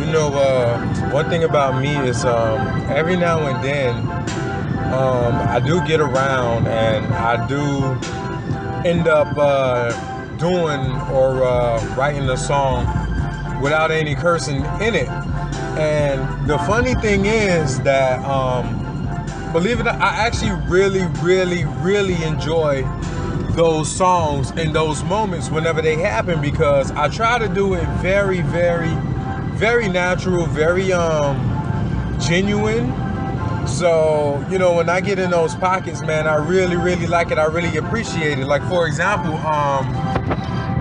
You know, uh, one thing about me is um, every now and then um, I do get around and I do end up uh, doing or uh, writing a song without any cursing in it. And the funny thing is that, um, believe it or not, I actually really, really, really enjoy those songs in those moments whenever they happen because I try to do it very, very, very natural, very um genuine. So, you know, when I get in those pockets, man, I really, really like it. I really appreciate it. Like for example, um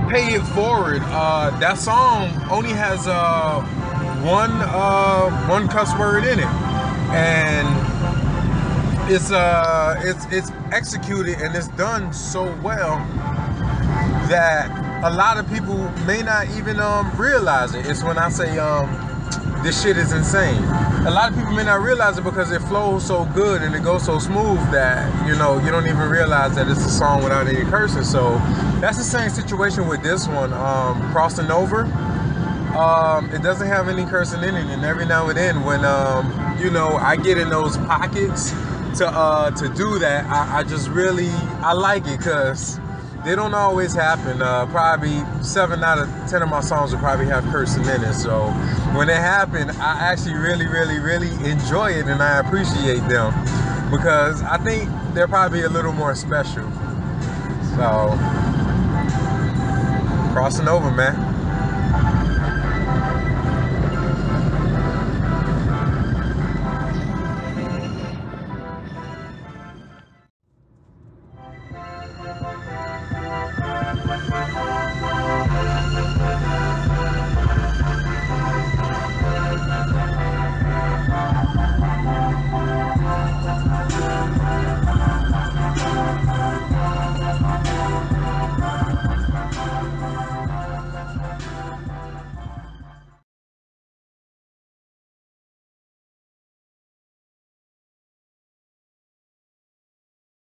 Pay It Forward, uh that song only has uh one uh one cuss word in it. And it's uh it's it's executed and it's done so well that a lot of people may not even um realize it. It's when I say um this shit is insane. A lot of people may not realize it because it flows so good and it goes so smooth that you know you don't even realize that it's a song without any cursing. So that's the same situation with this one, um, crossing over. Um, it doesn't have any cursing in it, and every now and then when um, you know I get in those pockets to uh, to do that, I, I just really I like it because they don't always happen. Uh, probably seven out of ten of my songs will probably have cursing in it. So when it happen, I actually really, really, really enjoy it and I appreciate them because I think they're probably a little more special. So crossing over, man.